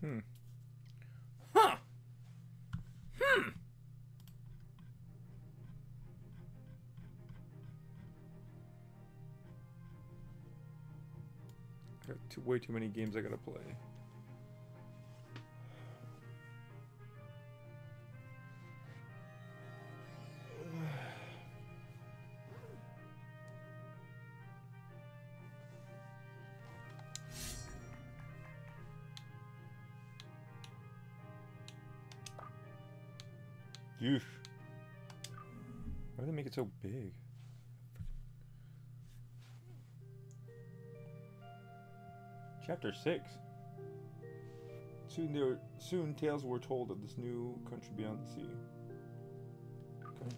Hmm. Huh. Hmm. I got too, way too many games I gotta play. Chapter 6. Soon there soon tales were told of this new country beyond the sea. Okay.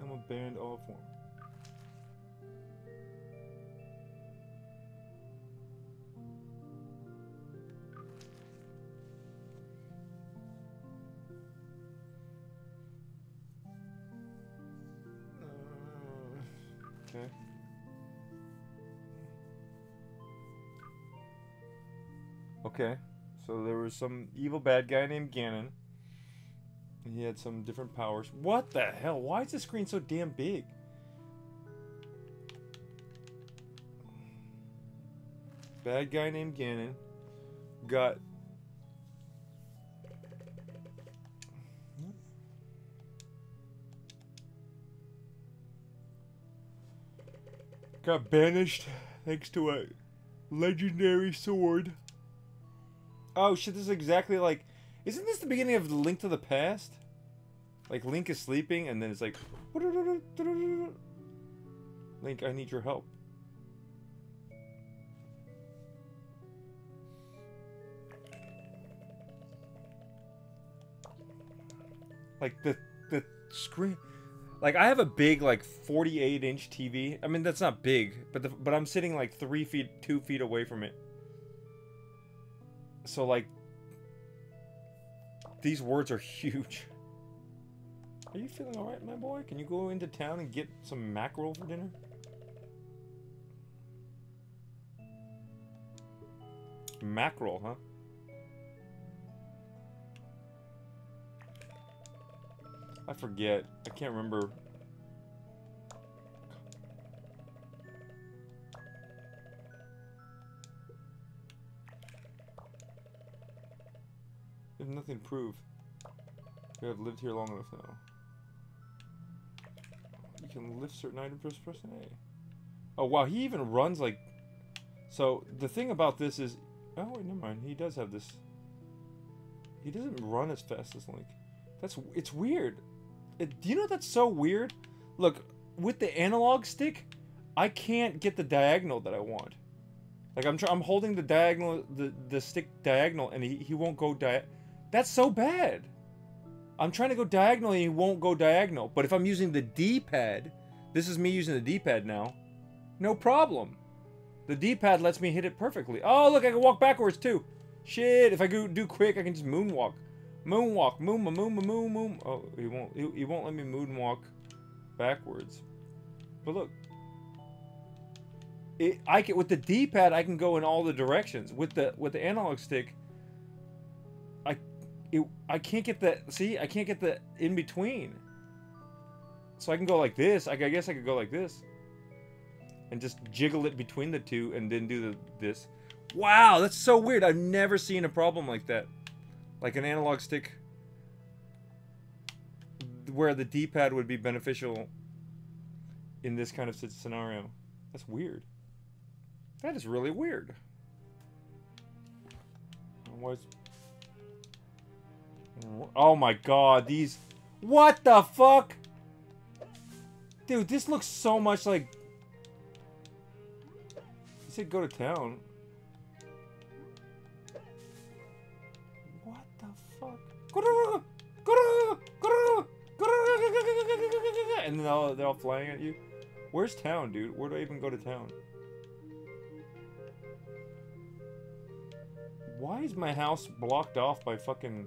I'm abandoned all form. Okay. So there was some evil bad guy named Ganon. He had some different powers. What the hell? Why is the screen so damn big? Bad guy named Ganon got got banished thanks to a legendary sword. Oh shit, this is exactly like isn't this the beginning of Link to the Past? Like Link is sleeping and then it's like Link, I need your help. Like the the screen like I have a big like 48 inch TV. I mean that's not big, but the, but I'm sitting like three feet, two feet away from it. So like these words are huge. Are you feeling all right, my boy? Can you go into town and get some mackerel for dinner? Mackerel, huh? I forget. I can't remember. There's nothing to prove. You have lived here long enough now. You can lift certain items just pressing A. Oh wow, he even runs like. So the thing about this is, oh wait, never mind. He does have this. He doesn't run as fast as Link. That's it's weird. It, do you know that's so weird? Look, with the analog stick, I can't get the diagonal that I want. Like I'm I'm holding the diagonal the the stick diagonal and he, he won't go di That's so bad. I'm trying to go diagonal and he won't go diagonal. But if I'm using the D-pad, this is me using the D-pad now. No problem. The D-pad lets me hit it perfectly. Oh, look, I can walk backwards too. Shit, if I go do quick, I can just moonwalk. Moonwalk, moon, moon, moon, moon. Oh, he won't. He, he won't let me moonwalk backwards. But look, it, I can with the D-pad. I can go in all the directions. With the with the analog stick, it I can't get the see. I can't get the in between. So I can go like this. I, guess I could go like this, and just jiggle it between the two, and then do the this. Wow, that's so weird. I've never seen a problem like that. Like an analog stick where the D-pad would be beneficial in this kind of scenario. That's weird. That is really weird. What's... Oh my god, these... What the fuck? Dude, this looks so much like... You said go to town. What the fuck? And they're all, they're all flying at you. Where's town, dude? Where do I even go to town? Why is my house blocked off by fucking...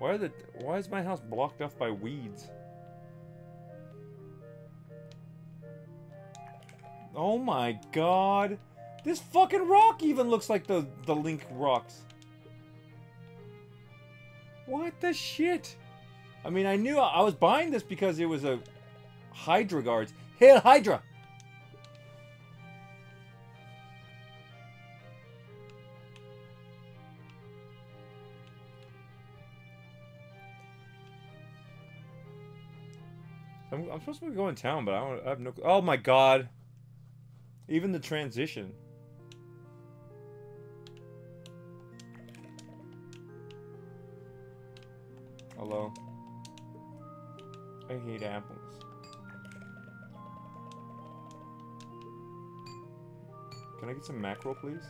Why the why is my house blocked off by weeds? Oh my god. This fucking rock even looks like the the link rocks. What the shit? I mean, I knew I, I was buying this because it was a Hydra guards. Hail Hydra. I'm, I'm supposed to be going town, but I don't. I have no. Oh my god! Even the transition. Hello. I hate apples. Can I get some mackerel, please?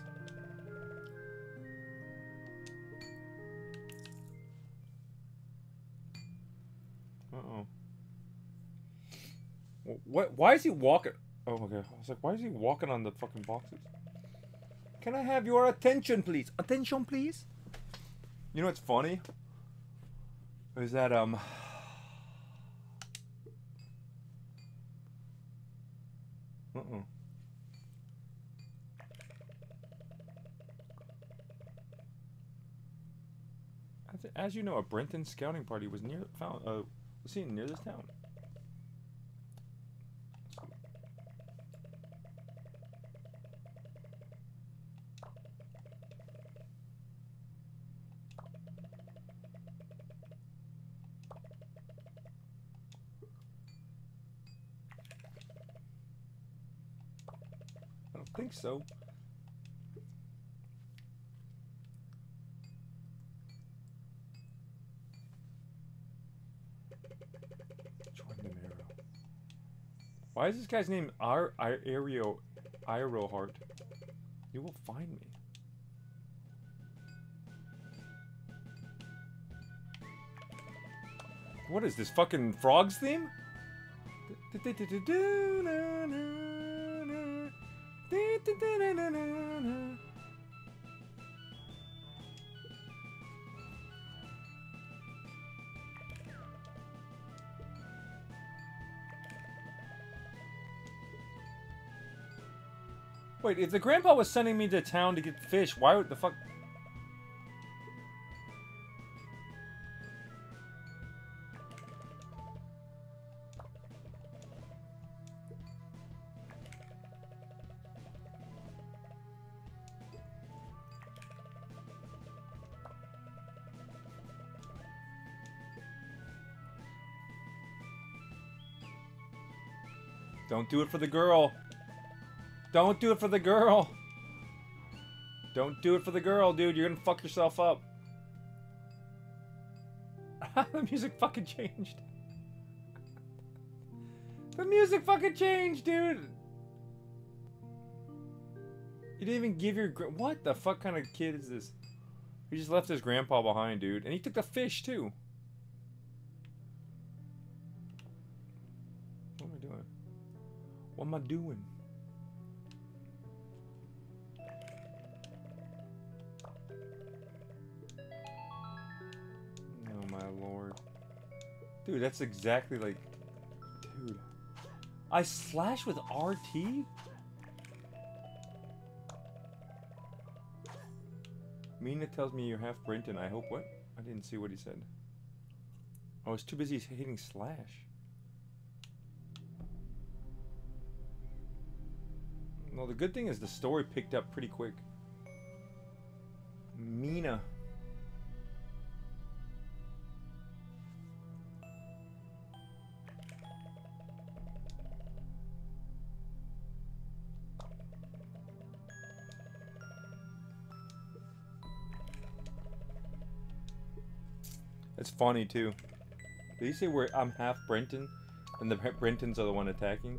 What? Why is he walking? Oh, my god! I was like, why is he walking on the fucking boxes? Can I have your attention, please? Attention, please? You know what's funny? Is that, um... Uh-uh. As, as you know, a Brenton scouting party was near found uh seen near this town. Think so. Join the Nero. Why is this guy's name Ar Ar Ario Airoheart? You will find me. What is this fucking frogs theme? Wait, if the grandpa was sending me to town to get fish, why would the fuck... Don't do it for the girl. Don't do it for the girl. Don't do it for the girl, dude. You're gonna fuck yourself up. the music fucking changed. the music fucking changed, dude. You didn't even give your... What the fuck kind of kid is this? He just left his grandpa behind, dude. And he took the fish, too. What am I doing? Oh my lord. Dude, that's exactly like... Dude. I slash with RT? Mina tells me you're half Brenton. I hope what? I didn't see what he said. I was too busy hitting slash. Well, the good thing is the story picked up pretty quick. Mina. It's funny too. Did you say where I'm half Brenton, and the Brentons are the one attacking?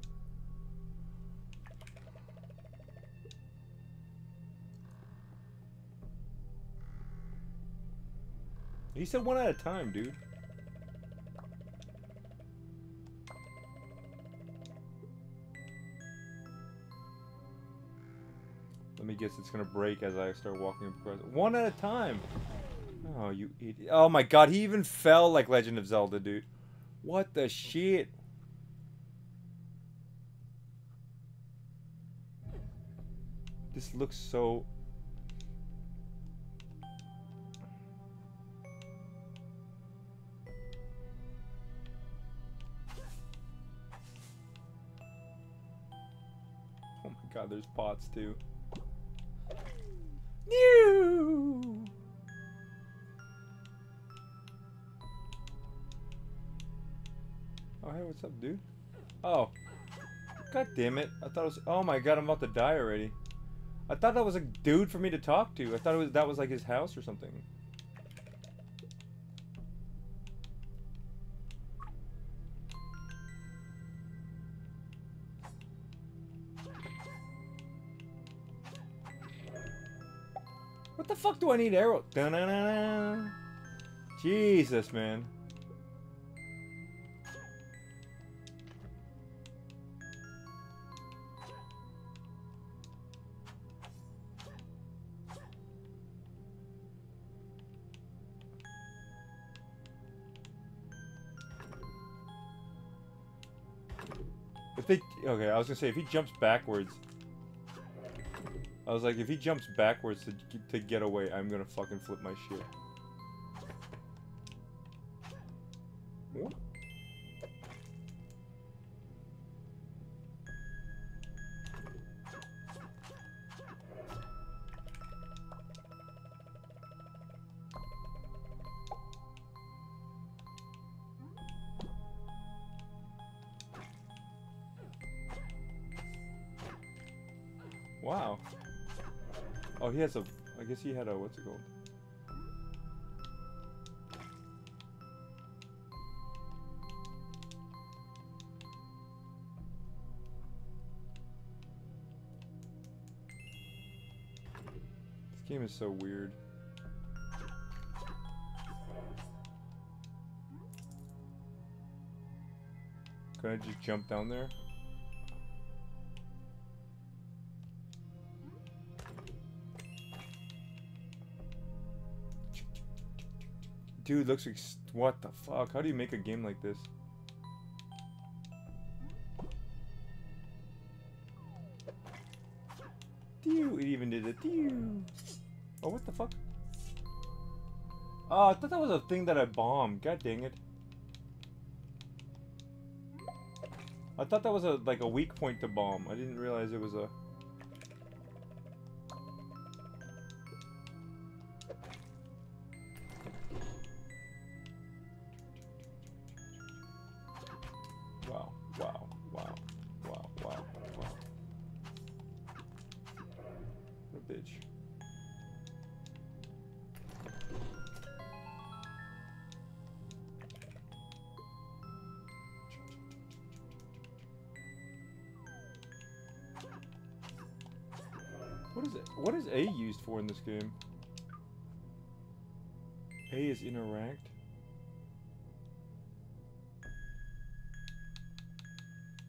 He said one at a time, dude. Let me guess it's gonna break as I start walking across. One at a time! Oh, you idiot. Oh my god, he even fell like Legend of Zelda, dude. What the shit? This looks so. My god, there's pots too. New. Oh hey, what's up, dude? Oh. God damn it. I thought it was Oh my god, I'm about to die already. I thought that was a dude for me to talk to. I thought it was that was like his house or something. Do I need arrow? Da-na-na-na. Jesus, man. If they okay, I was gonna say if he jumps backwards, I was like if he jumps backwards to to get away, I'm gonna fucking flip my shit. What? Wow. Oh, he has a. I guess he had a. What's it called? This game is so weird. Can I just jump down there? Dude, looks like what the fuck? How do you make a game like this? Dew, it even did dew. Oh, what the fuck? Oh, I thought that was a thing that I bombed. God dang it. I thought that was a like a weak point to bomb. I didn't realize it was a. for in this game? A is interact.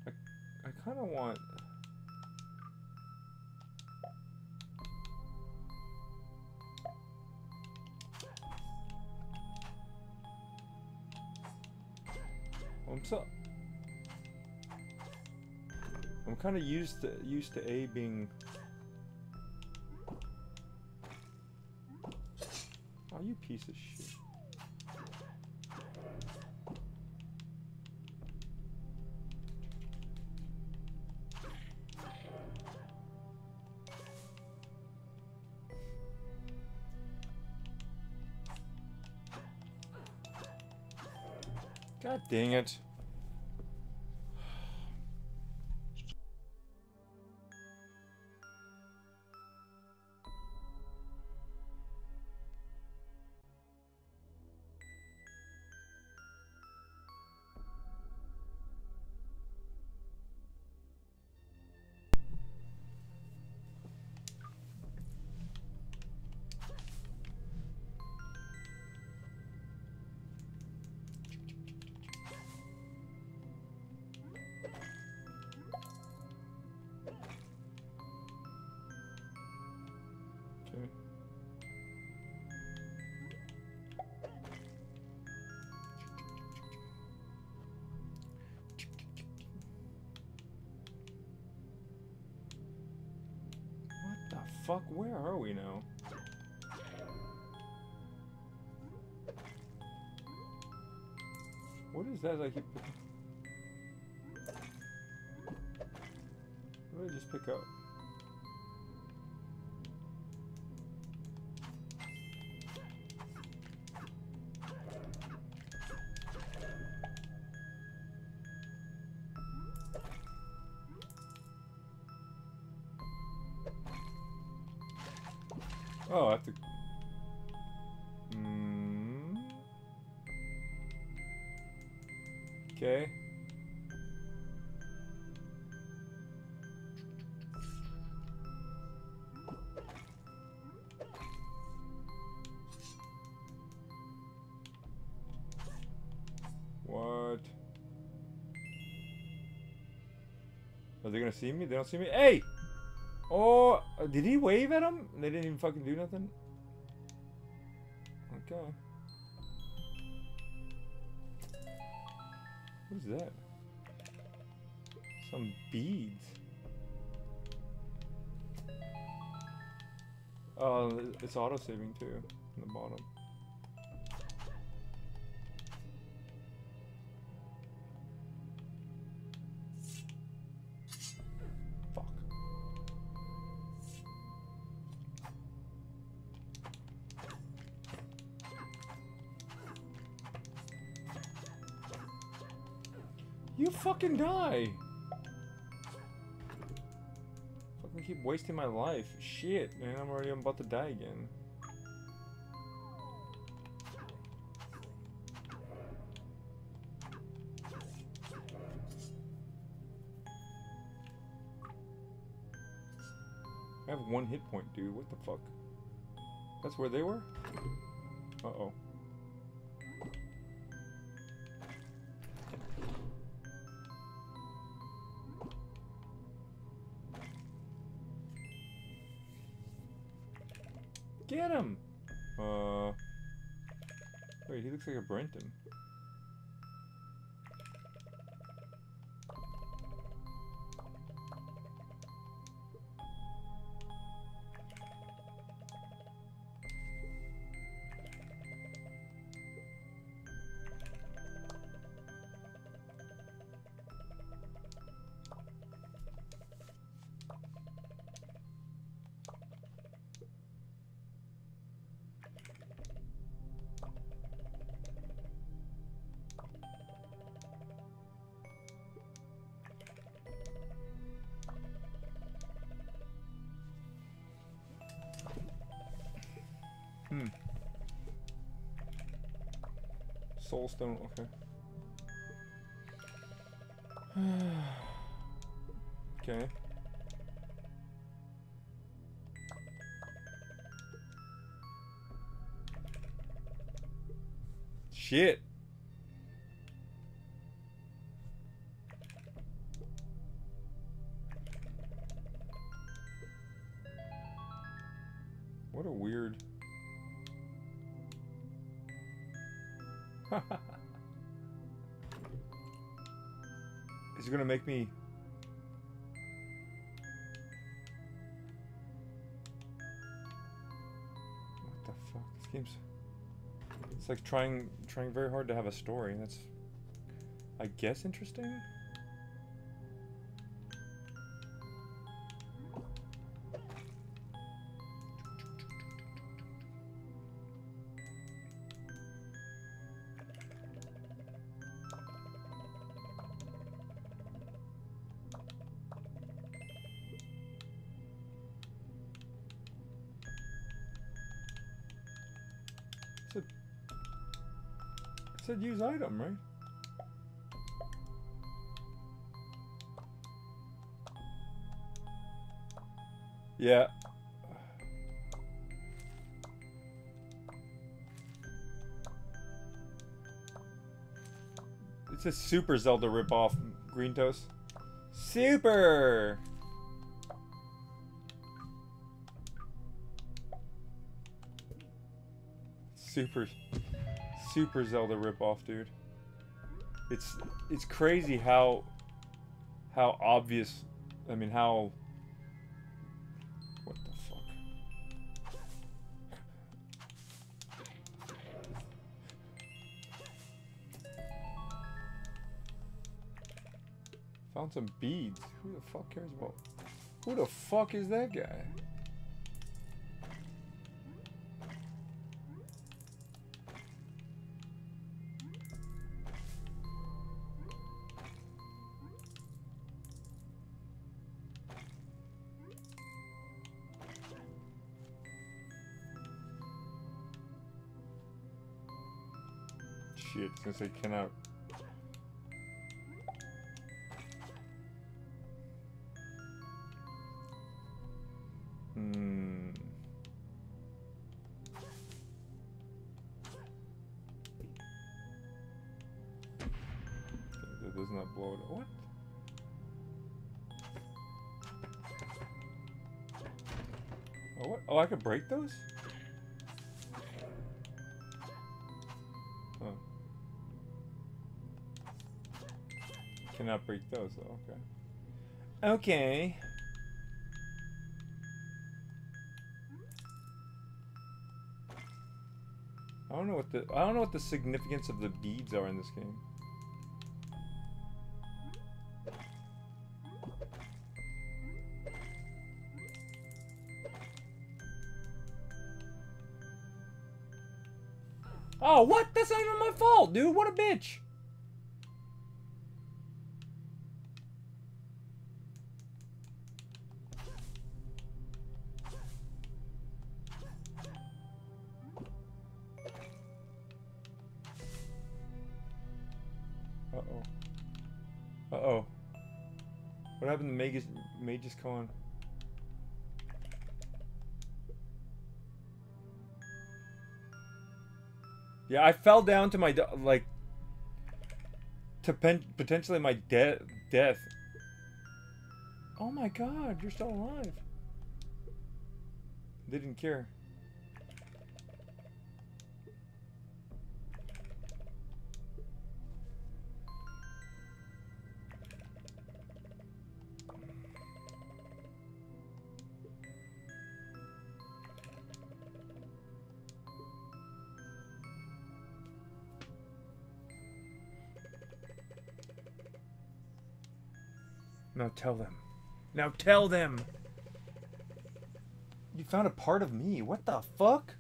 I, I kind of want. I'm so. I'm kind of used to used to A being. You piece of shit. God dang it. Fuck? Where are we now? What is that I keep... What did I just pick up? They gonna see me? They don't see me? Hey! Oh, did he wave at them? They didn't even fucking do nothing? Okay. What is that? Some beads. Oh, it's auto-saving too, in the bottom. Fucking die! Fucking keep wasting my life. Shit, man, I'm already about to die again. I have one hit point, dude. What the fuck? That's where they were? Uh-oh. Get him! Uh... Wait, he looks like a Brenton. Soulstone, okay. okay. Shit. What a weird. Is it gonna make me What the fuck? This game's It's like trying trying very hard to have a story. That's I guess interesting? Use item, right? Yeah. It's a Super Zelda ripoff, Green Toast. Super! Super, super Zelda ripoff, dude. It's it's crazy how how obvious. I mean, how. What the fuck? Found some beads. Who the fuck cares about? Who the fuck is that guy? Say cannot Hmm. That does not blow it. What? Oh, what? Oh, I could break those? Cannot break those, though. Okay. Okay. I don't know what the I don't know what the significance of the beads are in this game. Oh, what? That's not even my fault, dude. What a bitch. Uh-oh. Uh-oh. What happened to Magus, Magus Khan? Yeah, I fell down to my, like, to potentially my de- death. Oh my god, you're still alive. They didn't care. Tell them. Now tell them! You found a part of me. What the fuck?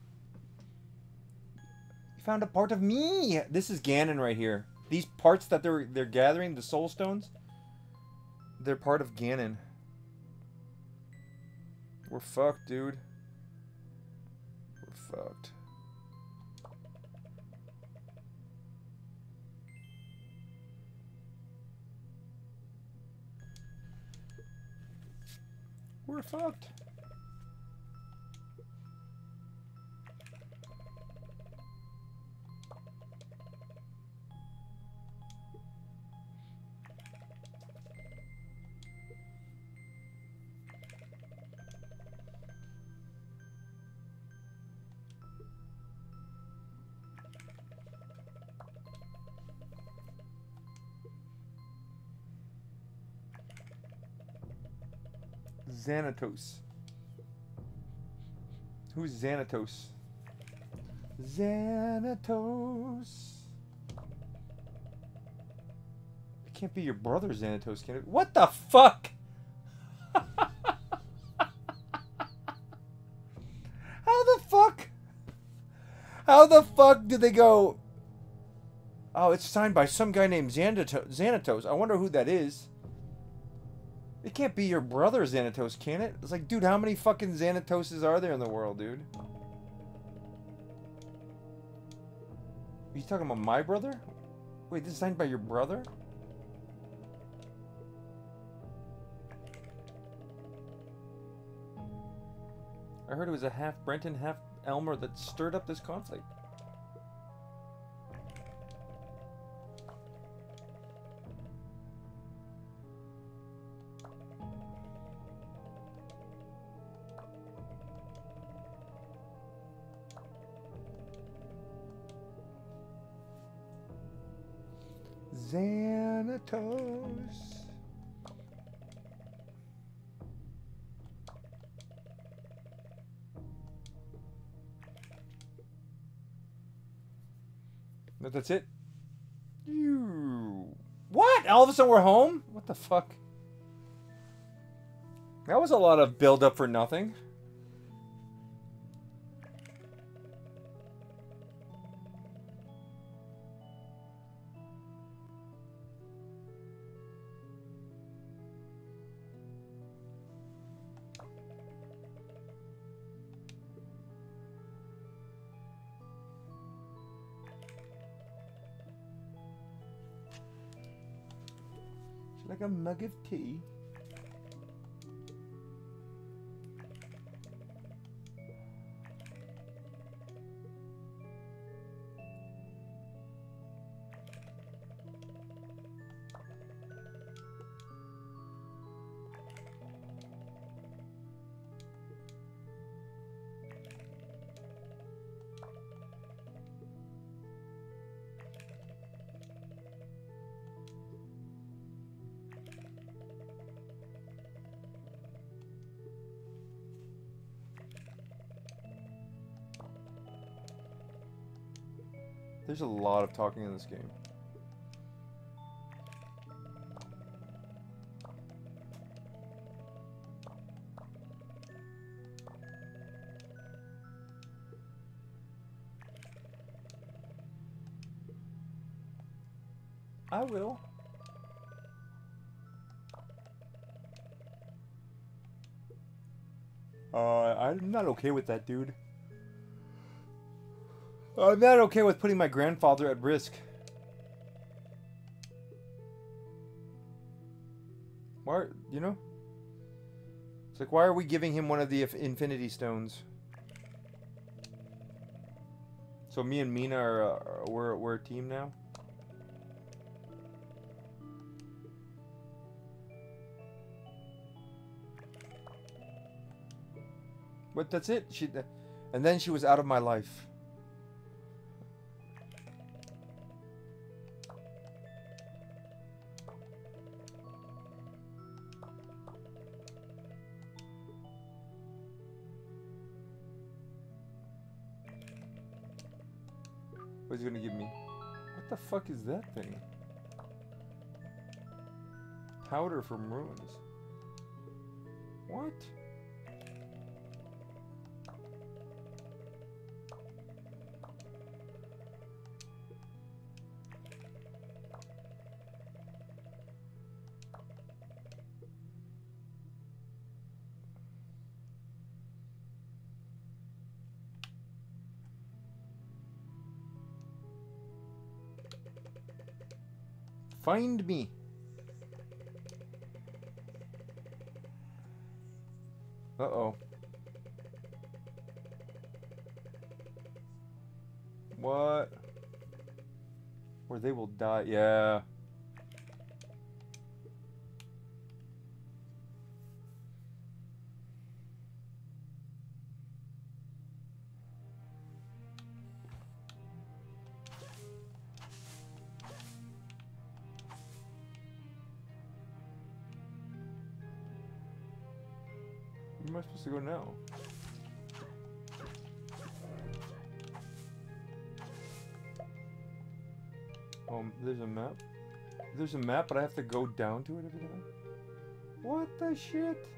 You found a part of me! This is Ganon right here. These parts that they're they're gathering, the soul stones, they're part of Ganon. We're fucked, dude. We're fucked. We're fucked. Xanatos. Who's Xanatos? Xanatos. It can't be your brother Xanatos, can it? What the fuck? How the fuck? How the fuck did they go? Oh, it's signed by some guy named Xanato- Xanatos. I wonder who that is. It can't be your brother Xanatos, can it? It's like, dude, how many fucking Xanatoses are there in the world, dude? Are you talking about my brother? Wait, this is signed by your brother? I heard it was a half Brenton, half Elmer that stirred up this conflict. No, that's it. You. What? All of a sudden we're home? What the fuck? That was a lot of build up for nothing. Like a mug of tea. There's a lot of talking in this game. I will. Uh, I'm not okay with that, dude. I'm not okay with putting my grandfather at risk. Why, you know? It's like, why are we giving him one of the Infinity Stones? So me and Mina are, uh, we're, we're a team now? But that's it. She, and then she was out of my life. The fuck is that thing? Powder from ruins. What? Find me. Uh-oh. What? Where they will die. Yeah. Oh, there's a map? There's a map, but I have to go down to it every time? What the shit?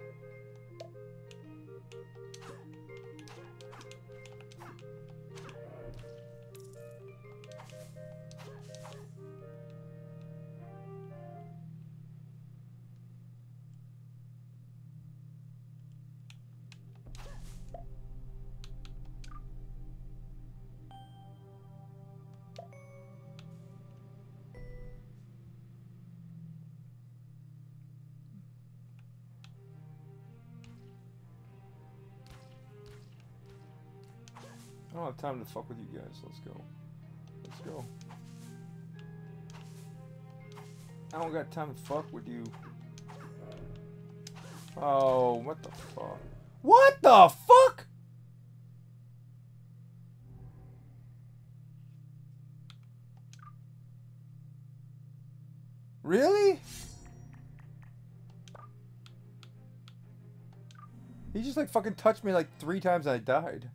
Have time to fuck with you guys. Let's go. Let's go. I don't got time to fuck with you. Oh, what the fuck? What the fuck? Really? He just like fucking touched me like three times and I died.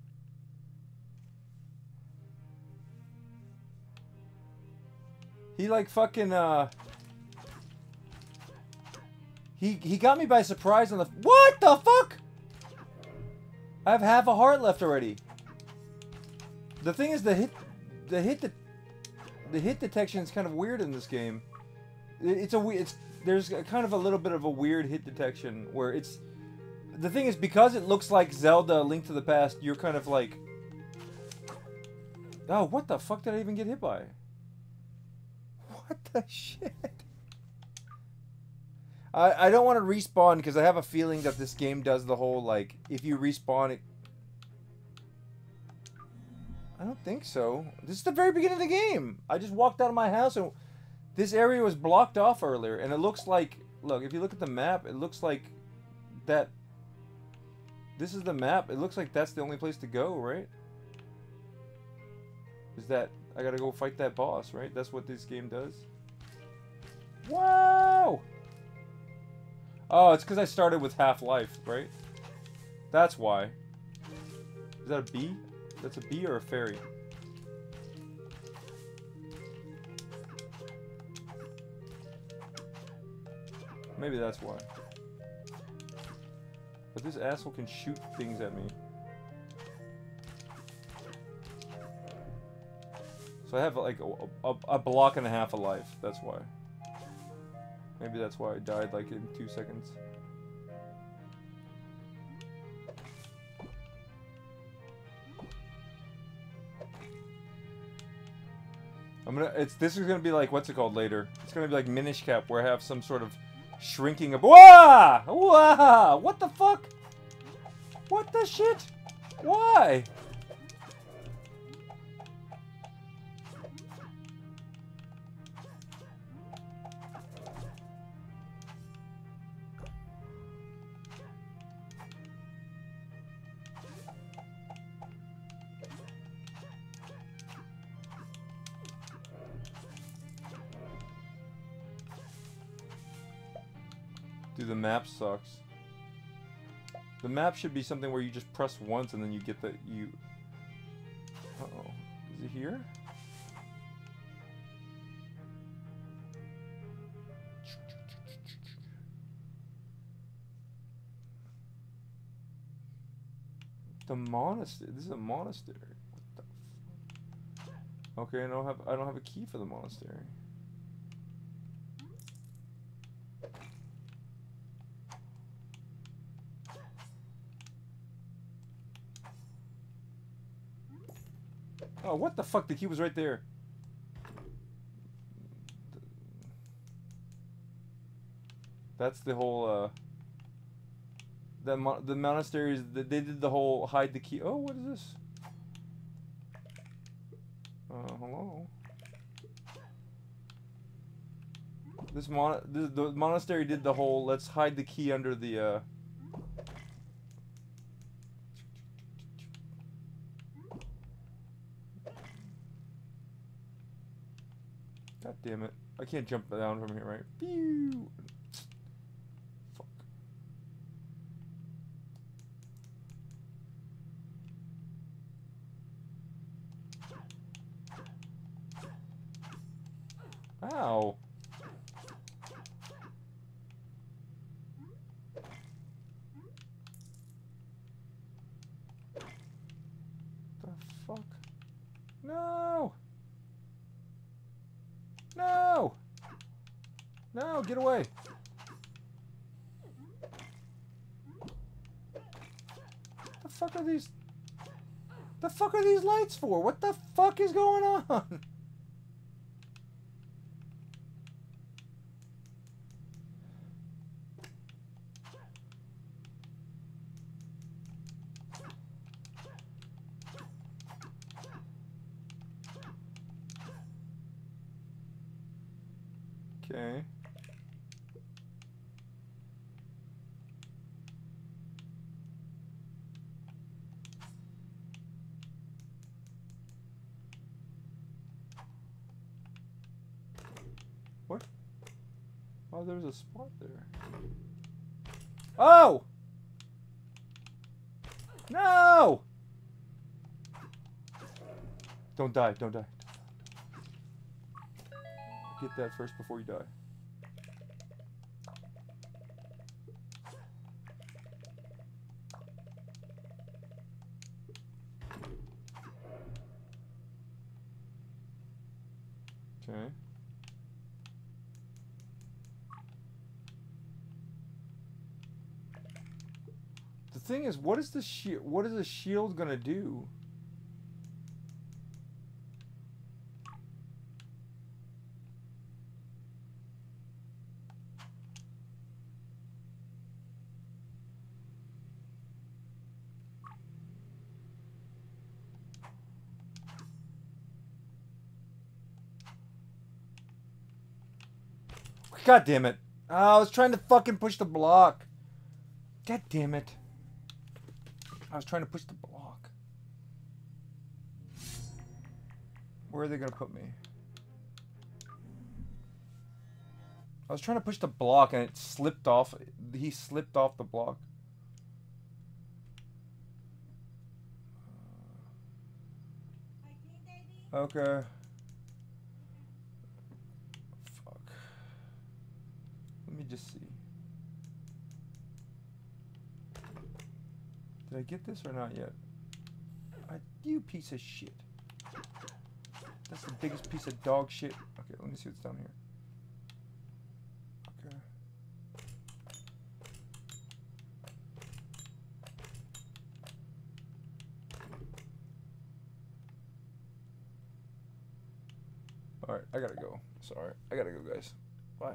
He like fucking uh He he got me by surprise on the What the fuck? I have half a heart left already. The thing is the hit the hit the the hit detection is kind of weird in this game. It's a it's there's a kind of a little bit of a weird hit detection where it's the thing is because it looks like Zelda Link to the Past, you're kind of like Oh, what the fuck did I even get hit by? What the shit? I, I don't want to respawn because I have a feeling that this game does the whole, like, if you respawn it... I don't think so. This is the very beginning of the game. I just walked out of my house and this area was blocked off earlier. And it looks like, look, if you look at the map, it looks like that... This is the map. It looks like that's the only place to go, right? Is that I gotta go fight that boss, right? That's what this game does. Wow! Oh, it's because I started with half life, right? That's why. Is that a bee? That's a bee or a fairy? Maybe that's why. But this asshole can shoot things at me. So I have like a, a, a, block and a half of life. That's why. Maybe that's why I died like in two seconds. I'm gonna. It's this is gonna be like what's it called later? It's gonna be like Minish Cap, where I have some sort of shrinking of. Wah! Wah! What the fuck? What the shit? Why? Dude, the map sucks. The map should be something where you just press once and then you get the you. Uh oh, is it here? The monastery. This is a monastery. Okay, I don't have I don't have a key for the monastery. Oh, what the fuck? The key was right there. That's the whole, uh... The, mo the monasteries, they did the whole hide the key. Oh, what is this? Uh, hello? This mon the, the monastery did the whole, let's hide the key under the, uh... damn it. I can't jump down from here, right? Pew! Fuck. Ow. The fuck? No! No! No, get away! The fuck are these... The fuck are these lights for? What the fuck is going on? Okay. What? Oh, there's a spot there. Oh! No! Don't die, don't die. Get that first before you die. Okay. The thing is, what is the shield? What is the shield gonna do? God damn it. Oh, I was trying to fucking push the block. God damn it. I was trying to push the block. Where are they going to put me? I was trying to push the block and it slipped off. He slipped off the block. Okay. Fuck. Let me just see. Did I get this or not yet? I, you piece of shit. That's the biggest piece of dog shit. Okay, let me see what's down here. Okay. Alright, I gotta go. Sorry. I gotta go, guys. Bye.